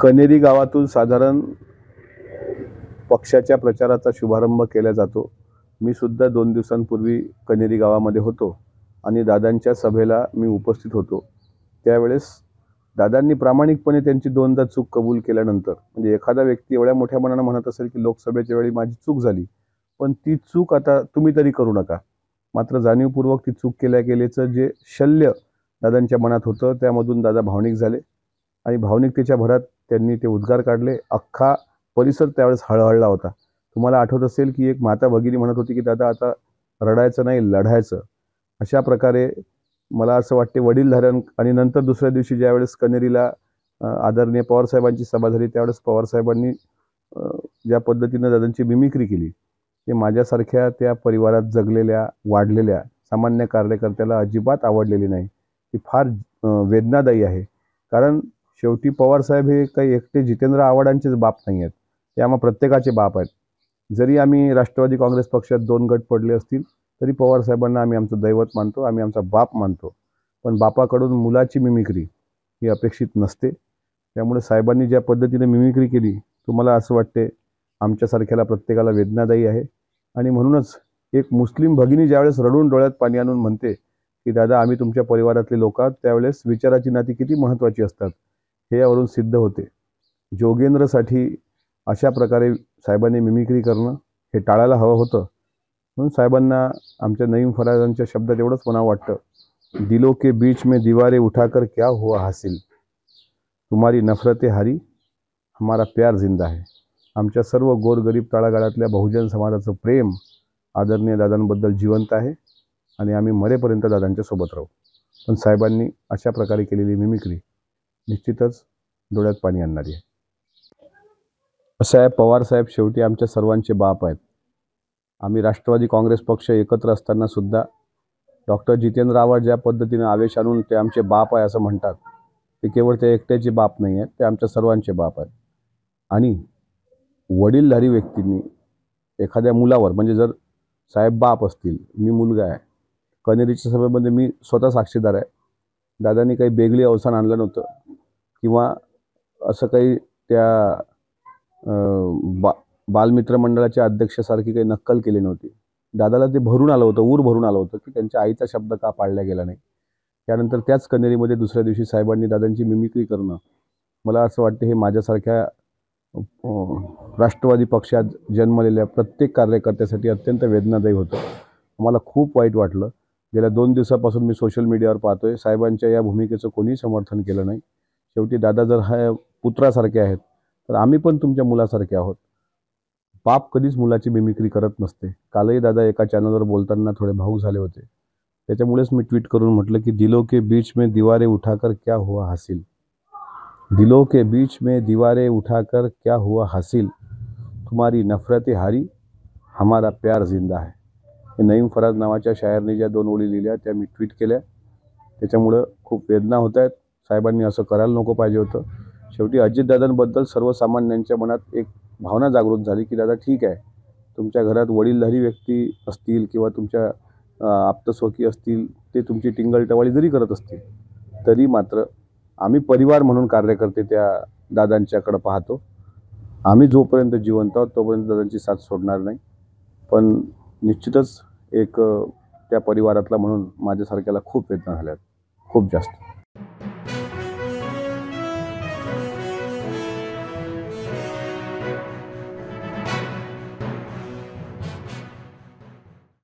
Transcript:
कनेरी गावातून साधारण पक्षाच्या प्रचाराचा शुभारंभ केला जातो. मी सुद्धा दोन दिवसांपूर्वी कनेरी गावामध्ये होतो आणि दादांच्या सभेला मी उपस्थित होतो. त्यावेळेस दादांनी प्रामाणिकपणे त्यांची दोनदा चूक कबूल केल्यानंतर म्हणजे एखादा व्यक्ती एवढ्या मोठ्या मनानं म्हणत असेल की लोकसभेच्या वेळी माझी चूक झाली पण ती चूक आता तुम्ही तरी करू नका. मात्र जाणीवपूर्वक ती चूक केल्या गेल्याचं जे शल्य दादांच्या मनात होतं त्यामधून दादा भावनिक झाले. आणि भावनिकतेच्या भरात त्यांनी ते उद्गार काढले. अख्खा परिसर त्यावेळेस हळहळला होता. तुम्हाला आठवत असेल की एक माता भगिनी म्हणत होती की दादा आता रडायचं नाही लढायचं. अशा प्रकारे मला असं वाटते वडीलधारण आणि नंतर दुसऱ्या दिवशी ज्यावेळेस कनेरीला आदरणीय पवारसाहेबांची सभा झाली त्यावेळेस पवारसाहेबांनी ज्या पद्धतीनं दादांची मिमिक्री केली ते माझ्यासारख्या त्या परिवारात जगलेल्या वाढलेल्या सामान्य कार्यकर्त्याला अजिबात आवडलेली नाही. ती फार वेदनादायी आहे. कारण शेवटी पवारसाहेब हे काही एकटे जितेंद्र आव्हाडांचेच बाप नाही आहेत. ते आम्हा प्रत्येकाचे बाप आहेत. जरी आम्ही राष्ट्रवादी काँग्रेस पक्षात दोन गट पडले असतील तरी पवारसाहेबांना आम्ही आमचं दैवत मानतो आम्ही आमचा बाप मानतो. पण बापाकडून मुलाची मिमिक्री ही अपेक्षित नसते. त्यामुळे साहेबांनी ज्या पद्धतीने मिमिक्री केली तुम्हाला असं वाटते आमच्यासारख्याला प्रत्येकाला वेदनादायी आहे? आणि म्हणूनच एक मुस्लिम भगिनी ज्यावेळेस रडून डोळ्यात पाणी आणून म्हणते की दादा आम्ही तुमच्या परिवारातले लोक आहोत त्यावेळेस विचाराची नाती किती महत्त्वाची असतात. हे यावरून सिद्ध होते. जोगेंद्रसाठी अशा प्रकारे साहेबांनी मिमिक्री करणं हे टाळायला हवं होतं. म्हणून साहेबांना आमच्या नईम फराजांच्या शब्दात एवढंच म्हणावं वाटतं दिलो के बीच में दिवारे उठाकर क्या हुआ हासिल? तुम्हारी नफरते हारी हमारा प्यार जिंदा आहे आमच्या सर्व गोरगरीब तळागाळातल्या बहुजन समाजाचं प्रेम आदरणीय दादांबद्दल जिवंत आहे आणि आम्ही मरेपर्यंत दादांच्या सोबत राहू. पण साहेबांनी अशा प्रकारे केलेली मिमिक्री निश्चितच डोळ्यात पाणी आणणारी आहे. असं पवार पवारसाहेब शेवटी आमच्या सर्वांचे बाप आहेत. आम्ही राष्ट्रवादी काँग्रेस पक्ष एकत्र असताना सुद्धा डॉक्टर जितेंद्र आव्हाड ज्या पद्धतीनं आवेश आणून ते आमचे बाप आहे असं म्हणतात ते केवळ ते एकट्याचे बाप नाही आहेत ते आमच्या सर्वांचे बाप आहेत. आणि वडीलधारी व्यक्तींनी एखाद्या मुलावर म्हणजे जर साहेब बाप असतील मी मुलगा आहे कनेरीच्या सभेमध्ये मी स्वतः साक्षीदार आहे दादांनी काही बेगळी अवसान आणलं नव्हतं. किंवा असं काही त्या बा बालमित्र मंडळाच्या अध्यक्षासारखी काही नक्कल केली नव्हती. दादाला ते भरून आलं होतं ऊर भरून आलं होतं की त्यांच्या आईचा शब्द का पाळला गेला नाही. त्यानंतर त्याच कनेरीमध्ये दुसऱ्या दिवशी साहेबांनी दादांची मिमिक्री करणं. मला असं वाटतं हे माझ्यासारख्या राष्ट्रवादी पक्षात जन्मलेल्या प्रत्येक कार्यकर्त्यासाठी अत्यंत वेदनादायी होतं. मला खूप वाईट वाटलं. गेल्या दोन दिवसापासून मी सोशल मीडियावर पाहतोय. साहेबांच्या या भूमिकेचं कोणीही समर्थन केलं नाही. शेवटी दादा जर हा पुत्रासारखे आहेत तर आम्ही पण तुमच्या मुलासारखे आहोत. बाप कधीच मुलाची मिमिक्री करत नसते. कालही दादा एका चॅनलवर बोलताना थोडे भाऊक झाले होते. त्याच्यामुळेच मी ट्विट करून म्हटलं की दिलो के बीच में दिवारे उठाकर क्या हुआ हासिल? दिलो के बीच में दीवारें उठाकर क्या हुआ हासिल? तुम्हारी नफरते हारी हमारा प्यार जिंदा है। हे नईम फराज नावाच्या शायरने ज्या दोन ओळी लिहिल्या त्या मी ट्विट केल्या. त्याच्यामुळं खूप वेदना होत आहेत. साहेबांनी असं करायला नको पाहिजे होतं. शेवटी अजितदादांबद्दल सर्वसामान्यांच्या मनात एक भावना जागृत झाली की दादा ठीक आहे. तुमच्या घरात वडीलधारी व्यक्ती असतील किंवा तुमच्या आप्तस्वकी असतील ते तुमची टिंगलटवाळी जरी करत असतील तरी मात्र आम्ही परिवार म्हणून कार्यकर्ते त्या दादांच्याकडं पाहतो. आम्ही जोपर्यंत जिवंत आहोत तोपर्यंत दादांची साथ सोडणार नाही. पण निश्चितच एक त्या परिवारातला म्हणून माझ्यासारख्याला खूप वेदना झाल्यात. खूप जास्त.